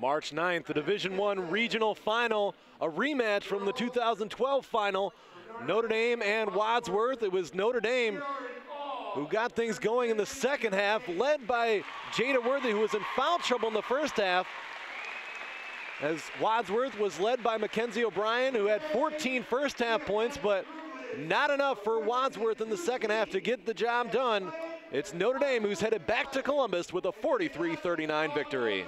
March 9th, the Division One regional final, a rematch from the 2012 final. Notre Dame and Wadsworth. It was Notre Dame who got things going in the second half, led by Jada Worthy, who was in foul trouble in the first half. As Wadsworth was led by Mackenzie O'Brien, who had 14 first half points, but not enough for Wadsworth in the second half to get the job done. It's Notre Dame who's headed back to Columbus with a 43-39 victory.